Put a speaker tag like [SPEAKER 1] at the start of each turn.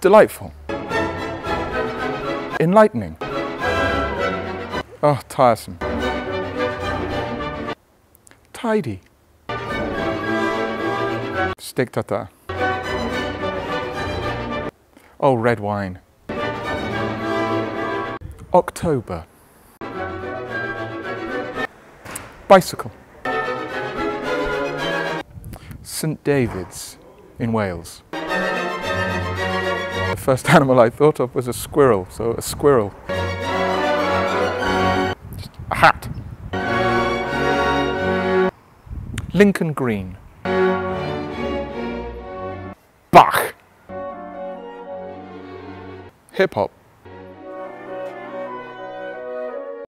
[SPEAKER 1] Delightful. Enlightening. Oh, tiresome. Tidy. Steak tartare. Oh, red wine. October. Bicycle. St David's in Wales. First animal I thought of was a squirrel, so a squirrel. Just a hat. Lincoln Green. Bach. Hip hop.